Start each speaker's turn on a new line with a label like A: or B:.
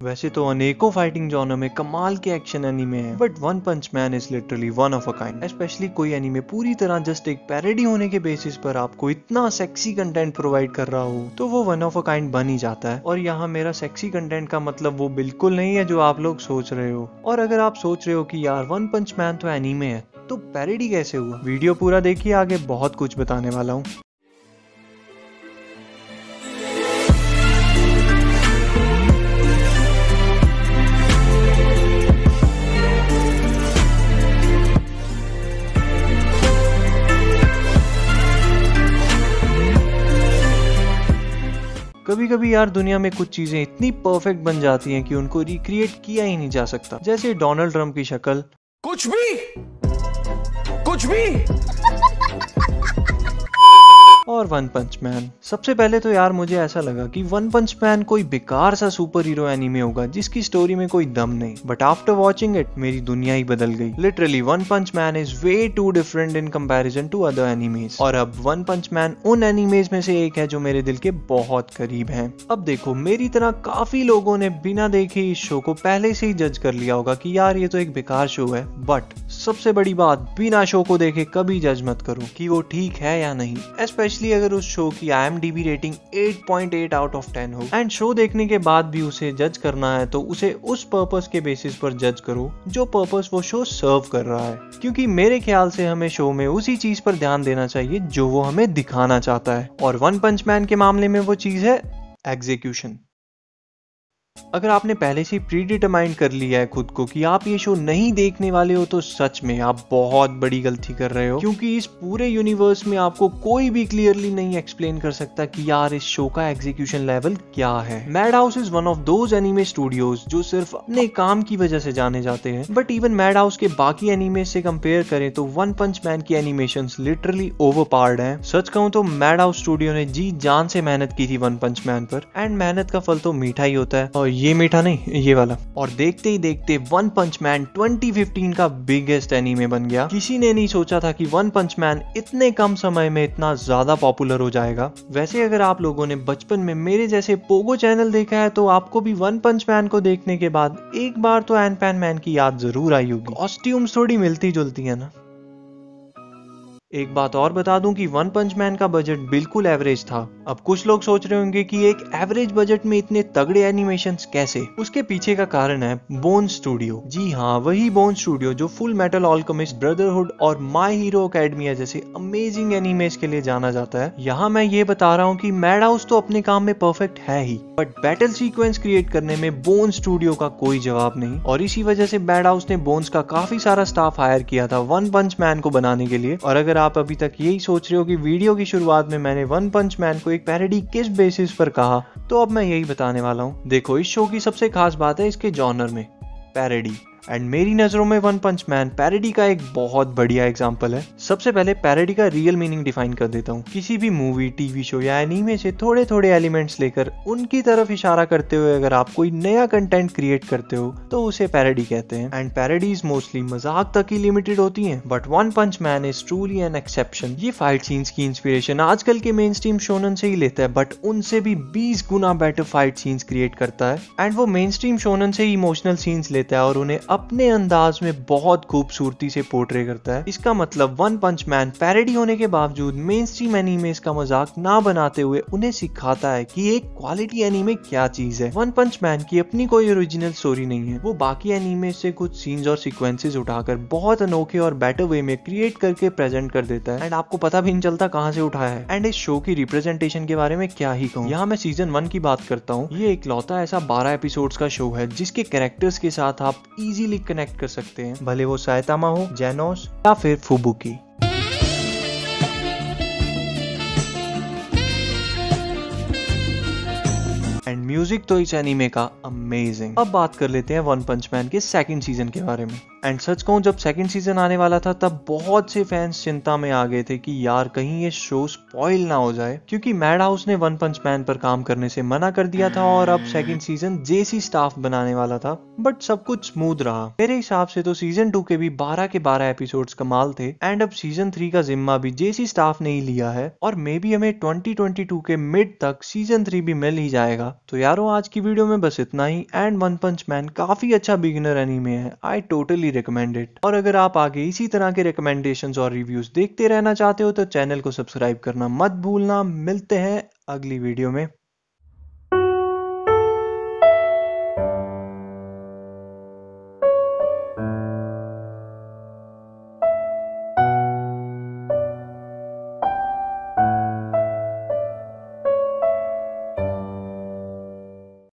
A: वैसे तो अनेकों फाइटिंग जॉनर में कमाल के एक्शन एनीमे हैं but one punch man is literally one of a kind specially कोई एनीमे पूरी तरह जस्ट एक पैरेडी होने के बेसिस पर आपको इतना सेक्सी कंटेंट प्रोवाइड कर रहा हो तो वो वन ऑफ़ अ काइंड बन ही जाता है। और यहाँ मेरा सेक्सी कंटेंट का मतलब वो बिल्कुल नहीं है जो आप लोग सोच रहे हो। और अगर आप सोच रहे हो कि यार वन पंच मैन तो एनीमे है तो पैरेडी कैसे हुआ? वीडियो पूरा देखिए, आगे बहुत कुछ बताने वाला हूँ। कभी कभी यार दुनिया में कुछ चीज़ें इतनी परफेक्ट बन जाती हैं कि उनको रिक्रिएट किया ही नहीं जा सकता। जैसे डोनाल्ड ट्रंप की शक्ल।
B: कुछ भी! कुछ भी!
A: और वन पंच मैन सबसे पहले तो यार मुझे ऐसा लगा कि वन पंच मैन कोई बेकार सा सुपर हीरो एनिमे होगा, जिसकी स्टोरी में कोई दम नहीं। बट आफ्टर वॉचिंग इट मेरी दुनिया ही बदल गई। Literally one punch man is way too different in comparison to other animes और अब वन पंच मैन उन एनिमेज में से एक है जो मेरे दिल के बहुत करीब है। अब देखो, मेरी तरह काफ़ी लोगों ने बिना देखे इस शो को पहले से ही जज कर लिया होगा कि यार ये तो एक बेकार शो है। बट सबसे बड़ी बात, बिना शो को देखे कभी जज मत करो कि वो ठीक है या नहीं। स्पेशली स्पेशली अगर उस शो की आई रेटिंग 8.8 आउट ऑफ़ 10 हो एंड शो देखने के बाद भी उसे जज करना है तो उसे उस पर्पस के बेसिस पर जज करो, जो पर्पस वो शो सर्व कर रहा है। क्योंकि मेरे ख्याल से हमें शो में उसी चीज़ पर ध्यान देना चाहिए, जो वो हमें दिखाना चाहता है। और वन पंच मैन के मामले में वो चीज़ है एग्जीक्यूशन अगर आपने पहले से प्री डिटरमाइंड कर लिया है खुद को कि आप ये शो नहीं देखने वाले हो तो सच में आप बहुत बड़ी गलती कर रहे हो। क्योंकि इस पूरे यूनिवर्स में आपको कोई भी क्लियरली नहीं एक्सप्लेन कर सकता कि यार इस शो का एग्जीक्यूशन लेवल क्या है। Mad house is one of those anime studios जो सिर्फ़ अपने काम की वजह से जाने जाते हैं। बट इवन मैड हाउस के बाकी एनिमे से कंपेयर करें तो वन पंच मैन की एनिमेशन लिटरली ओवर है। सच कहूँ तो मैड हाउस स्टूडियो ने जी जान से मेहनत की थी वन पंच मैन पर। एंड मेहनत का फल तो मीठा ही होता है। और ये मीठा नहीं, ये वाला। और देखते ही देखते वन पंच मैन 2015 का बिगेस्ट एनीमे बन गया। किसी ने नहीं सोचा था कि वन पंच मैन इतने कम समय में इतना ज़्यादा पॉपुलर हो जाएगा। वैसे अगर आप लोगों ने बचपन में मेरे जैसे पोगो चैनल देखा है तो आपको भी वन पंच मैन को देखने के बाद एक बार तो एन पैन मैन की याद ज़रूर आई होगी। कॉस्ट्यूम्स थोड़ी मिलती जुलती है ना। एक बात और बता दूँ कि वन पंच मैन का बजट बिल्कुल एवरेज था। अब कुछ लोग सोच रहे होंगे कि एक एवरेज बजट में इतने तगड़े एनिमेशन कैसे? उसके पीछे का कारण है बोन स्टूडियो जी हाँ वही बोन स्टूडियो जो फुल मेटल ऑलकमिस्ट ब्रदरहुड और माई हीरो अकेडमिया जैसे अमेजिंग एनिमेज के लिए जाना जाता है। यहाँ मैं ये बता रहा हूँ की मैड हाउस तो अपने काम में परफेक्ट है ही बट बैटल सीक्वेंस क्रिएट करने में बोन स्टूडियो का कोई जवाब नहीं। और इसी वजह से मैड हाउस ने बोन्स का काफ़ी सारा स्टाफ हायर किया था वन पंच मैन को बनाने के लिए। और अगर आप अभी तक यही सोच रहे हो कि वीडियो की शुरुआत में मैंने वन पंच मैन को एक पैरडी किस बेसिस पर कहा? तो अब मैं यही बताने वाला हूँ। देखो, इस शो की सबसे खास बात है इसके जॉनर में पैरोडी एंड मेरी नज़रों में वन पंच मैन पैरोडी का एक बहुत बढ़िया एग्ज़ाम्पल है। सबसे पहले पैरोडी का रियल मीनिंग डिफाइन कर देता हूँ। किसी भी मूवी टीवी शो या एनीमे से थोड़े थोड़े एलिमेंट्स लेकर उनकी तरफ़ इशारा करते हुए अगर आप कोई नया कंटेंट क्रिएट करते हो तो उसे पैरोडी कहते हैं। एंड पैरोडीज मोस्टली मज़ाक तक ही लिमिटेड होती हैं but one punch man is truly an exception ये फाइट सीन्स की इंस्पिरेशन आजकल के मेन स्ट्रीम शोनन से ही लेता है बट उनसे भी बीस गुना बेटर फाइट सीन्स क्रिएट करता है। एंड वो मेन स्ट्रीम शोनन से इमोशनल सीन्स लेता है और उन्हें अपने अंदाज में बहुत खूबसूरती से पोर्ट्रे करता है। इसका मतलब वन पंच मैन पैरेडी होने के बावजूद मेन स्ट्रीम एनीमे का मज़ाक ना बनाते हुए उन्हें सिखाता है कि एक क्वालिटी एनीमे क्या चीज़ है। वन पंच मैन की अपनी कोई ओरिजिनल स्टोरी नहीं है। वो बाकी एनीमे से कुछ सीन्स और सिक्वेंसेज उठाकर बहुत अनोखे और बेटर वे में क्रिएट करके प्रेजेंट कर देता है। एंड आपको पता भी नहीं चलता कहाँ से उठाया है। एंड इस शो की रिप्रेजेंटेशन के बारे में क्या ही कहूँ। यहाँ मैं सीज़न वन की बात करता हूँ। ये एक लौता ऐसा बारह एपिसोड का शो है जिसके कैरेक्टर्स के साथ आप इजीली कनेक्ट कर सकते हैं। भले वो सायतामा हो, जेनोस या फिर फुबुकी। एंड म्यूज़िक तो इस एनीमे का अमेजिंग अब बात कर लेते हैं वन पंच मैन के सेकंड सीज़न के बारे में। एंड सच कहूँ, जब सेकेंड सीज़न आने वाला था, तब बहुत से फैंस चिंता में आ गए थे कि यार, कहीं ये शो स्पॉइल ना हो जाए। क्योंकि मैड हाउस ने वन पंच मैन पर काम करने से मना कर दिया था और अब सेकेंड सीज़न जेसी स्टाफ बनाने वाला था। बट सब कुछ स्मूथ रहा। मेरे हिसाब से तो सीज़न टू के भी 12 के बारह एपिसोड कमाल थे। एंड अब सीज़न थ्री का जिम्मा भी जेसी स्टाफ ने ही लिया है। और मे बी हमें 2022 के मिड तक सीज़न थ्री भी मिल ही जाएगा। तो यारो, आज की वीडियो में बस इतना ही। एंड वन पंच मैन काफ़ी अच्छा बिगिनर एनीमे है। आई टोटली रिकमेंड रिकमेंडेड और अगर आप आगे इसी तरह के रिकमेंडेशन और रिव्यूज़ देखते रहना चाहते हो तो चैनल को सब्सक्राइब करना मत भूलना। मिलते हैं अगली वीडियो में।